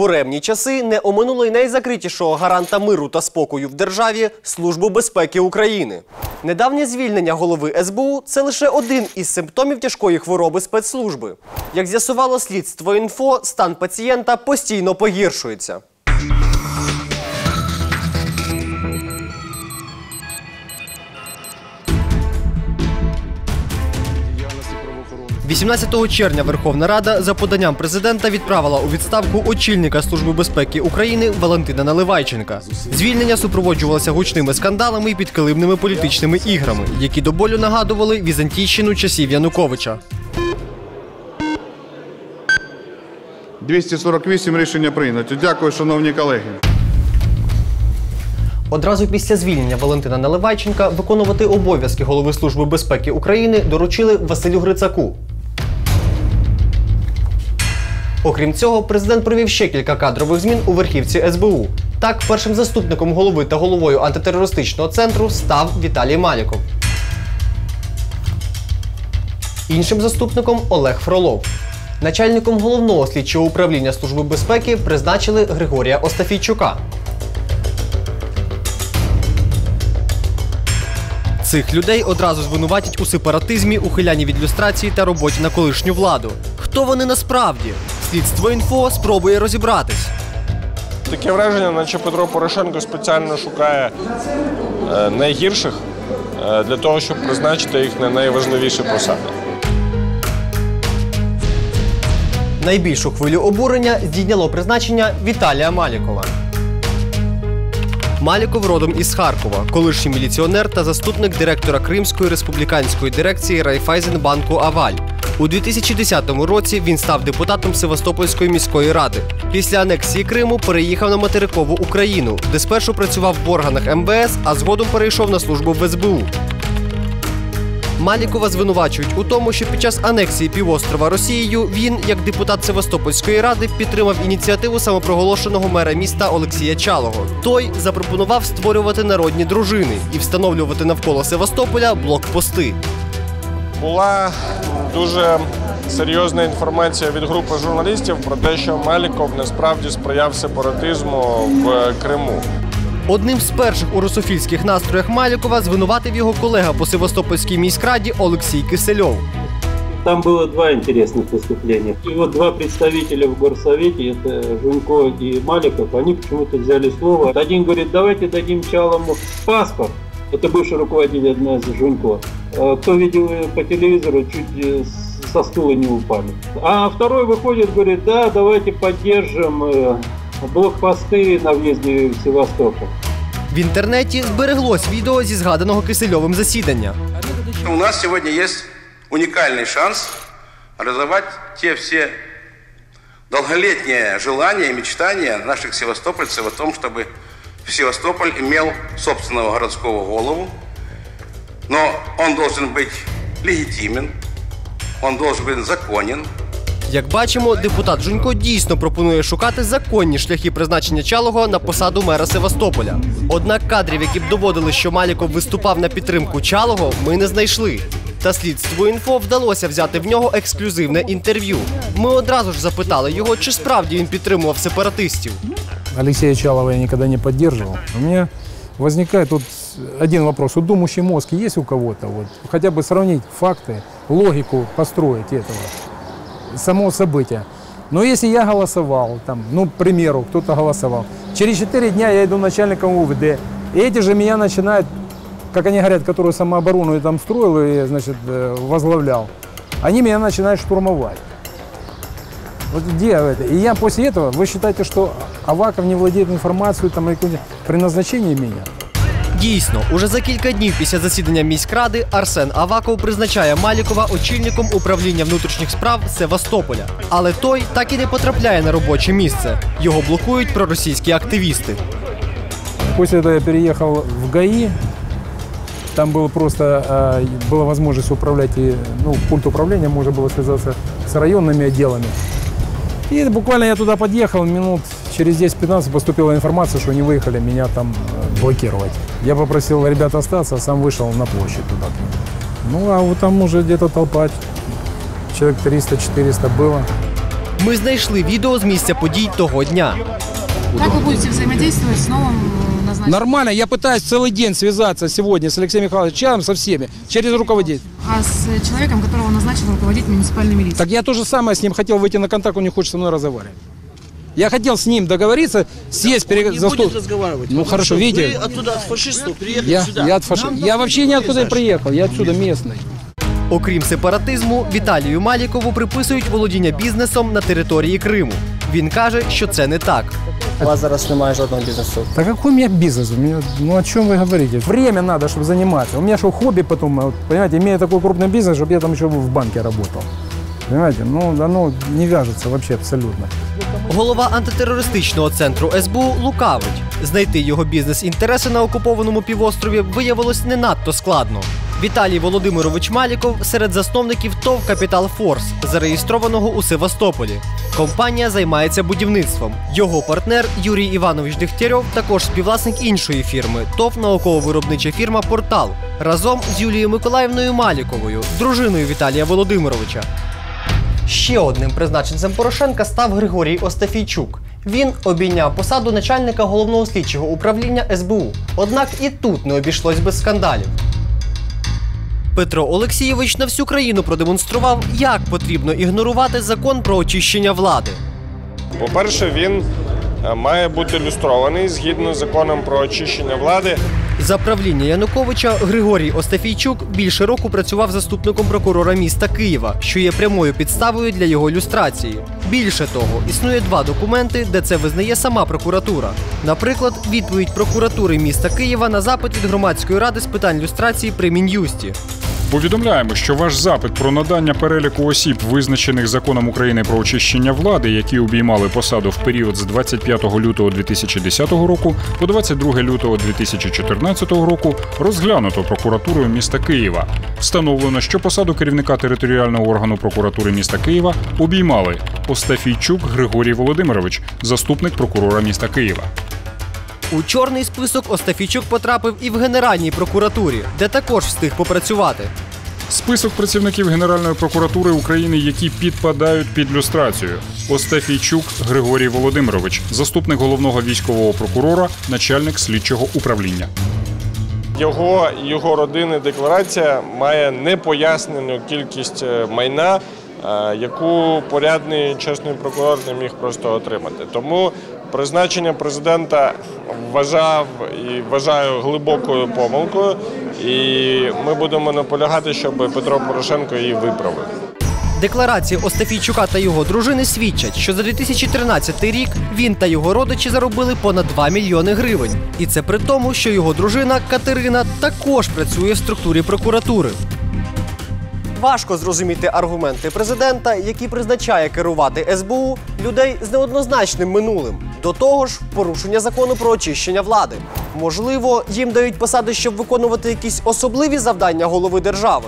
буремні часи не оминули й найзакритішого гаранта миру та спокою в державі Службу безпеки України. Недавнє звільнення голови СБУ це лише один із симптомів тяжкої хвороби спецслужби. Як з'ясувало слідство інфо, стан пацієнта постійно погіршується. 18 червня Верховна Рада за поданням президента відправила у відставку очільника Служби безпеки України Валентина Наливайченка. Звільнення супроводжувалося гучними скандалами і підкилимними політичними іграми, які до болю нагадували візантійщину часів Януковича. 248 рішення прийнято. Дякую, шановні колеги. Одразу після звільнення Валентина Наливайченка виконувати обов'язки голови Служби безпеки України доручили Василю Грицаку. Окрім цього, президент провів ще кілька кадрових змін у верхівці СБУ. Так, першим заступником голови та головою антитерористичного центру став Віталій Маліков. Іншим заступником Олег Фролов. Начальником головного слідчого управління Служби безпеки призначили Григорія Остафійчука. Цих людей одразу звинуватять у сепаратизмі, ухилянні від люстрації та роботі на колишню владу. Хто вони насправді? Слідство інфо спробує розібратись. Таке враження, наче Петро Порошенко спеціально шукає е, найгірших е, для того, щоб призначити їх на найважливіші посади. Найбільшу хвилю обурення здійняло призначення Віталія Малікова. Маліков родом із Харкова, колишній міліціонер та заступник директора Кримської республіканської дирекції Райфайзенбанку Аваль. У 2010 році він став депутатом Севастопольської міської ради. Після анексії Криму переїхав на материкову Україну, де спершу працював в органах МВС, а згодом перейшов на службу в СБУ. Малікова звинувачують у тому, що під час анексії півострова Росією він, як депутат Севастопольської ради, підтримав ініціативу самопроголошеного мера міста Олексія Чалого. Той запропонував створювати народні дружини і встановлювати навколо Севастополя блокпости. Була дуже серйозна інформація від групи журналістів про те, що Маліков насправді сприяв сепаратизму в Криму. Одним з перших у русофільських настроях Малікова звинуватив його колега по Севастопольській міськраді Олексій Кисельов. Там было два интересных выступления. И вот два представителя в горсовете, это Жунко и Маликов, они почему-то взяли слово. Один говорит, давайте дадим Чалому паспорт. Это бывший руководитель одна из Жунко. Э, Кто видел э, по телевизору, чуть э, с- со стула не упали. А второй выходит, говорит, да, давайте поддержим э, блокпосты на въезде в Севастополь. В інтернеті збереглось відео зі згаданого Кисельовим засідання. У нас сегодня есть уникальный шанс реализовать те все долголетние желания и мечтания наших севастопольцев о том, чтобы Севастополь имел собственного городского голову, но он должен быть легитимен, он должен быть законен, Як бачимо, депутат Жунько дійсно пропонує шукати законні шляхи призначення Чалого на посаду мера Севастополя. Однак кадрів, які б доводили, що Маліков виступав на підтримку Чалого, ми не знайшли. Та слідству інфо вдалося взяти в нього ексклюзивне інтерв'ю. Ми одразу ж запитали його, чи справді він підтримував сепаратистів. Алексея Чалова я никогда не поддерживал. У меня возникает тут один вопрос. Вот думающий мозг есть у кого-то? Вот, хотя бы сравнить факты, логику построить этого, само события. Но если я голосовал, там, ну, к примеру, кто-то голосовал, через 4 дня я иду начальником УВД, и эти же меня начинают, как они говорят, которые самооборону я там строил и, значит, э, возглавлял, они меня начинают штурмовать. Вот где это? И я после этого, вы считаете, что Аваков не владеет информацией там, каком-нибудь преназначении меня? Дійсно, уже за кілька днів після засідання міськради Арсен Аваков призначає Малікова очільником управління внутрішніх справ Севастополя. Але той так і не потрапляє на робоче місце. Його блокують проросійські активісти. После этого я переехал в ГАИ. Там было просто, э, была возможность управлять, и, ну, пульт управления, можно было связаться с районными отделами. И буквально я туда подъехал, минут через 10-15 поступила информация, что они выехали меня там э, блокировать. Я попросил ребят остаться, а сам вышел на площадь туда. к ним. Ну, а вот там уже где-то толпа, человек 300-400 было. Ми знайшли відео з місця подій того дня. Как вы будете взаимодействовать с новым э, назначенным? Нормально, я пытаюсь целый день связаться сегодня с Алексеем Михайловичем, со всеми, через руководитель. А с э, человеком, которого назначил руководить муниципальной милицией? Так я то же самое с ним хотел выйти на контакт, он не хочет со мной разговаривать. Я хотел с ним договориться, сесть пере... не за стол. будет разговаривать. Ну, потому хорошо, что видите? Вы оттуда от фашистов приехали Я, сюда. я, от фаши- я вообще ниоткуда не приехал, я отсюда местный. Окрім сепаратизму, Віталію Малікову приписують володіння бізнесом на території Криму. Він каже, що це не так. У вас зараз немає жодного бізнесу. Да какой у меня бизнес? У меня, ну о чем вы говорите? Время надо, чтобы заниматься. У меня что, хобби потом, вот, понимаете, имея такой крупный бизнес, чтобы я там еще в банке работал. Понимаете, ну оно не вяжется вообще абсолютно. Голова антитерористичного центру СБУ лукавить. Знайти його бізнес-інтереси на окупованому півострові виявилось не надто складно. Віталій Володимирович Маліков серед засновників ТОВ Капітал Форс, зареєстрованого у Севастополі. Компанія займається будівництвом. Його партнер Юрій Іванович Дегтярьов також співвласник іншої фірми ТОВ науково-виробнича фірма Портал разом з Юлією Миколаївною Маліковою, дружиною Віталія Володимировича. Ще одним призначенцем Порошенка став Григорій Остафійчук. Він обійняв посаду начальника головного слідчого управління СБУ. Однак і тут не обійшлось без скандалів. Петро Олексійович на всю країну продемонстрував, як потрібно ігнорувати закон про очищення влади. По-перше, він е, має бути люстрований згідно з законом про очищення влади. За правління Януковича Григорій Остафійчук більше року працював заступником прокурора міста Києва, що є прямою підставою для його люстрації. Більше того, існує два документи, де це визнає сама прокуратура. Наприклад, відповідь прокуратури міста Києва на запит від громадської ради з питань люстрації при Мін'юсті. Повідомляємо, що ваш запит про надання переліку осіб, визначених законом України про очищення влади, які обіймали посаду в період з 25 лютого 2010 року по 22 лютого 2014 року, розглянуто прокуратурою міста Києва. Встановлено, що посаду керівника територіального органу прокуратури міста Києва обіймали Остафійчук Григорій Володимирович, заступник прокурора міста Києва. У чорний список Остафійчук потрапив і в Генеральній прокуратурі, де також встиг попрацювати. Список працівників Генеральної прокуратури України, які підпадають під люстрацію. Остафійчук Григорій Володимирович, заступник головного військового прокурора, начальник слідчого управління. Його його родини декларація має непояснену кількість е, майна, яку порядний чесний прокурор не міг просто отримати. Тому призначення президента вважав і вважаю глибокою помилкою, і ми будемо наполягати, щоб Петро Порошенко її виправив. Декларації Остафійчука та його дружини свідчать, що за 2013 рік він та його родичі заробили понад 2 мільйони гривень. І це при тому, що його дружина Катерина також працює в структурі прокуратури. Важко зрозуміти аргументи президента, який призначає керувати СБУ людей з неоднозначним минулим. До того ж, порушення закону про очищення влади. Можливо, їм дають посади, щоб виконувати якісь особливі завдання голови держави.